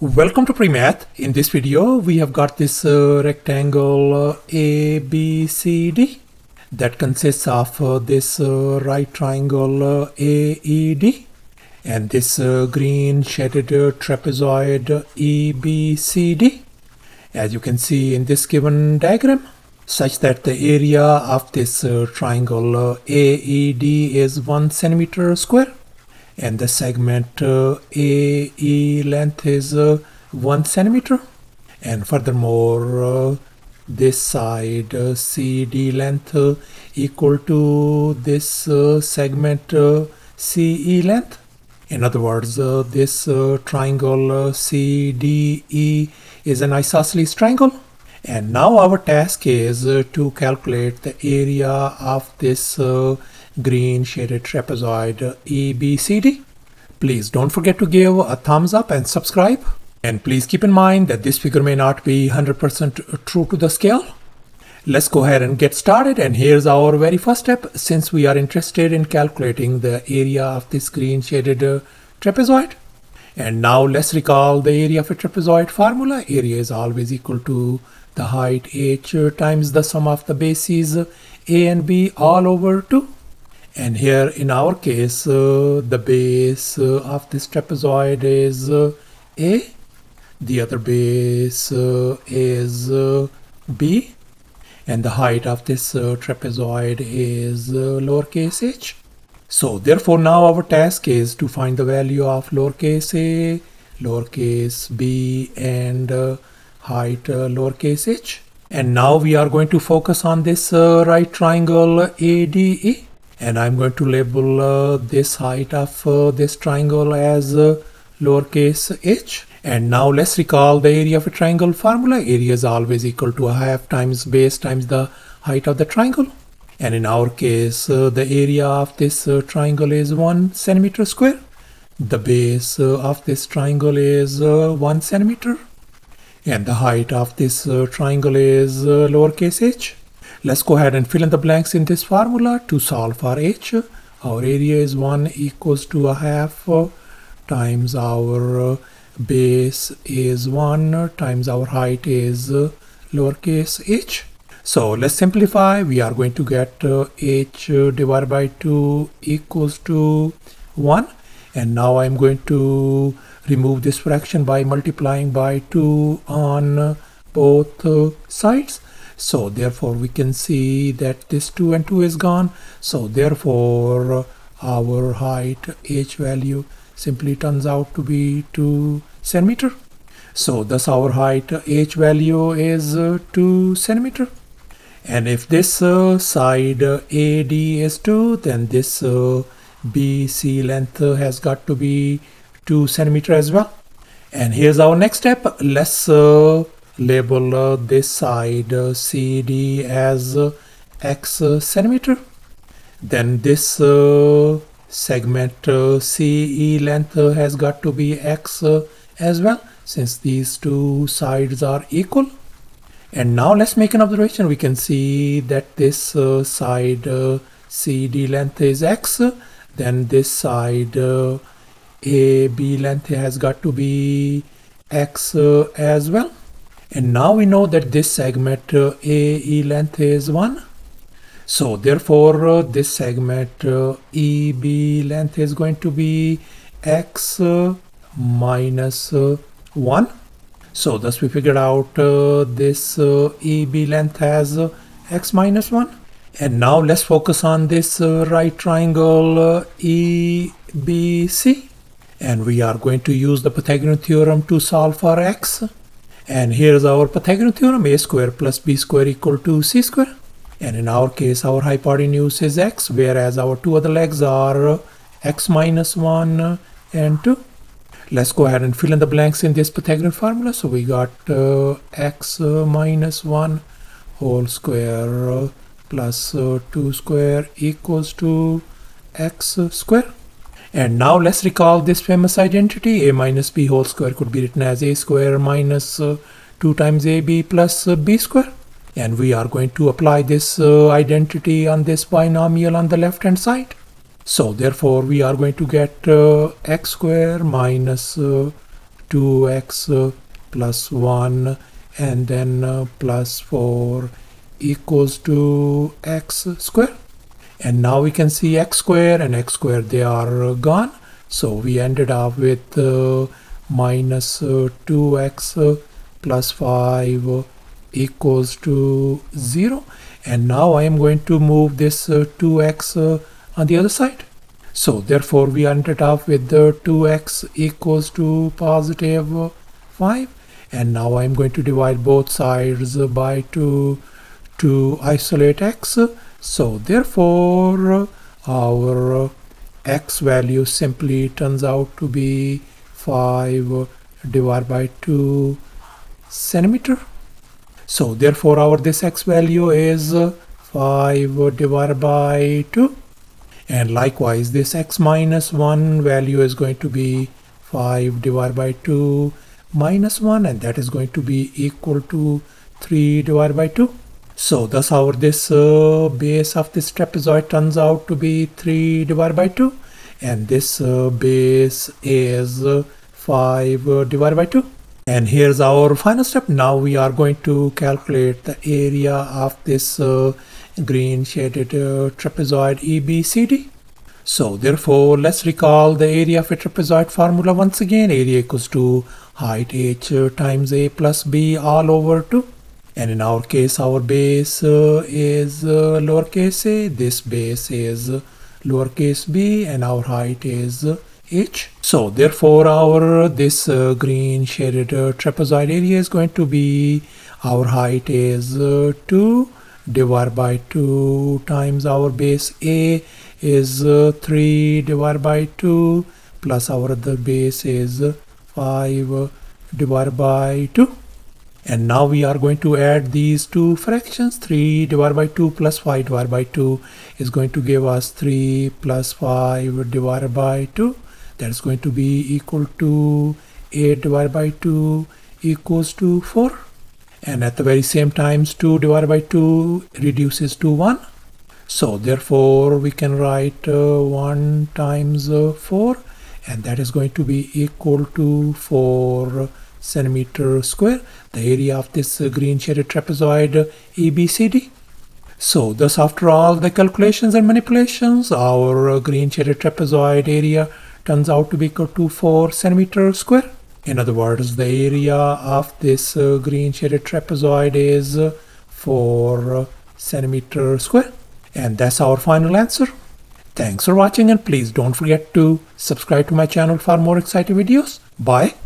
Welcome to PreMath. In this video, we have got this uh, rectangle uh, ABCD that consists of uh, this uh, right triangle uh, AED and this uh, green shaded trapezoid EBCD as you can see in this given diagram such that the area of this triangle AED is 1 centimeter square and the segment uh, AE length is uh, 1 centimeter. And furthermore uh, this side uh, CD length uh, equal to this uh, segment CE length. In other words this triangle CDE is an isosceles triangle. And now our task is to calculate the area of this green shaded trapezoid EBCD. Please don't forget to give a thumbs up and subscribe. And please keep in mind that this figure may not be 100% true to the scale. Let's go ahead and get started and here's our very first step since we are interested in calculating the area of this green shaded uh, trapezoid. And now let's recall the area of a trapezoid formula. Area is always equal to the height h times the sum of the bases a and b all over 2 and here in our case uh, the base uh, of this trapezoid is uh, A. The other base uh, is uh, B. And the height of this uh, trapezoid is lowercase h. So therefore now our task is to find the value of lowercase a lowercase b and height lowercase h. And now we are going to focus on this right triangle ADE and I'm going to label uh, this height of uh, this triangle as uh, lowercase h. And now let's recall the area of a triangle formula. Area is always equal to a half times base times the height of the triangle. And in our case uh, the area of this uh, triangle is one centimeter square. The base uh, of this triangle is one centimeter. And the height of this triangle is lowercase h Let's go ahead and fill in the blanks in this formula to solve for h. Our area is 1 equals to a half uh, times our uh, base is 1 times our height is uh, lowercase h. So let's simplify. We are going to get h divided by 2 equals to 1 and now I'm going to remove this fraction by multiplying by 2 on both sides so therefore we can see that this 2 and 2 is gone. So therefore our height h value simply turns out to be 2 centimeter. So thus our height h value is uh, 2 centimeter. And if this uh, side uh, AD is 2 then this uh, BC length has got to be 2 centimeter as well. And here's our next step. Let's uh, label uh, this side uh, CD as uh, x centimeter. Then this segment CE length has got to be x as well since these two sides are equal. And now let's make an observation. We can see that this uh, side uh, CD length is x. Then this side uh, AB length has got to be x as well and now we know that this segment uh, AE length is 1. So therefore uh, this segment uh, EB length is going to be x uh, minus, uh, 1. So thus we figured out uh, this EB length has x minus 1. And now let's focus on this right triangle EBC. And we are going to use the Pythagorean theorem to solve for x. And here's our Pythagorean theorem, a square plus b square equal to c square. And in our case, our hypotenuse is x, whereas our two other legs are x minus 1 and 2. Let's go ahead and fill in the blanks in this Pythagorean formula. So we got uh, x minus 1 whole square uh, plus, uh, 2 square equals to x square. And now let's recall this famous identity. a minus b whole square could be written as a square minus uh, 2 times ab plus uh, b square. And we are going to apply this uh, identity on this binomial on the left hand side. So therefore we are going to get uh, x square minus uh, 2x plus 1 and then uh, plus 4 equals to x square and now we can see x square and x square they are gone. So we ended up with uh, minus, uh, 2x plus 5 equals to 0 and now I am going to move this uh, 2x uh, on the other side. So therefore we ended up with the 2x equals to positive 5 and now I'm going to divide both sides by 2 to isolate x so therefore our x value simply turns out to be 5 divided by 2 centimeter. So therefore our this x value is 5 divided by 2 and likewise this x minus 1 value is going to be 5 divided by 2 minus 1 and that is going to be equal to 3 divided by 2 so thus our this uh, base of this trapezoid turns out to be 3 divided by 2 and this uh, base is uh, 5 uh, divided by 2 and here's our final step. Now we are going to calculate the area of this uh, green shaded uh, trapezoid EBCD so therefore let's recall the area of a trapezoid formula once again. Area equals to height h times a plus b all over 2 and in our case our base uh, is uh, lowercase a this base is lowercase b and our height is h. So therefore our this uh, green shaded uh, trapezoid area is going to be our height is uh, 2 divided by 2 times our base a is uh, 3 divided by 2 plus our other base is 5 divided by 2 and now we are going to add these two fractions. 3 divided by 2 plus 5 divided by 2 is going to give us 3 plus 5 divided by 2 that's going to be equal to 8 divided by 2 equals to 4 and at the very same times 2 divided by 2 reduces to 1 so therefore we can write uh, 1 times uh, 4 and that is going to be equal to 4 centimeter square the area of this uh, green shaded trapezoid uh, EBCD so thus after all the calculations and manipulations our uh, green shaded trapezoid area turns out to be equal to 4 centimeter square. In other words the area of this uh, green shaded trapezoid is uh, 4 centimeter square. And that's our final answer. Thanks for watching and please don't forget to subscribe to my channel for more exciting videos. Bye